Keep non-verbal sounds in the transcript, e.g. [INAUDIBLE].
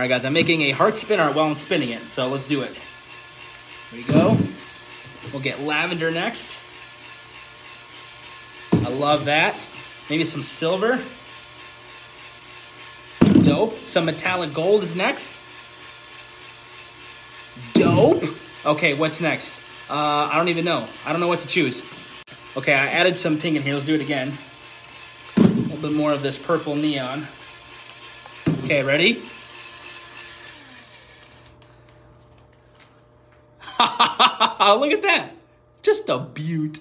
All right, guys, I'm making a heart spin art while I'm spinning it, so let's do it. Here we go. We'll get lavender next. I love that. Maybe some silver. Dope. Some metallic gold is next. Dope. Okay, what's next? Uh, I don't even know. I don't know what to choose. Okay, I added some pink in here. Let's do it again. A little bit more of this purple neon. Okay, ready? [LAUGHS] Look at that. Just a beaut.